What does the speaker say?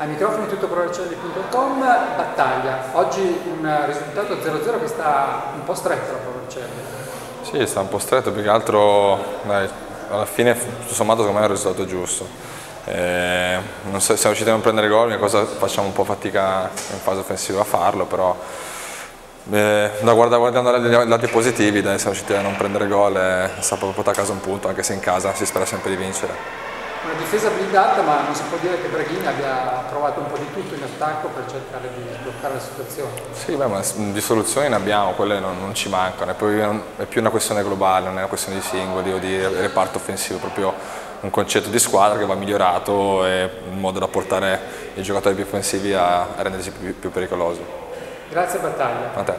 Ai microfoni tuttoprovercelli.com, battaglia. Oggi un risultato 0-0 che sta un po' stretto la Provercelli. Sì, sta un po' stretto, più che altro dai, alla fine tutto sommato secondo me è il risultato giusto. Eh, non so, siamo riusciti a non prendere gol, una cosa facciamo un po' fatica in fase offensiva a farlo, però eh, da guardando i lati positivi dai, siamo riusciti a non prendere gol e sappiamo portare a casa un punto, anche se in casa si spera sempre di vincere una difesa blindata ma non si può dire che Braghini abbia provato un po' di tutto in attacco per cercare di sbloccare la situazione. Sì, beh, ma di soluzioni ne abbiamo, quelle non, non ci mancano, è più una questione globale, non è una questione di singoli o di reparto offensivo, è proprio un concetto di squadra che va migliorato in modo da portare i giocatori più offensivi a, a rendersi più, più pericolosi. Grazie Battaglia. A te.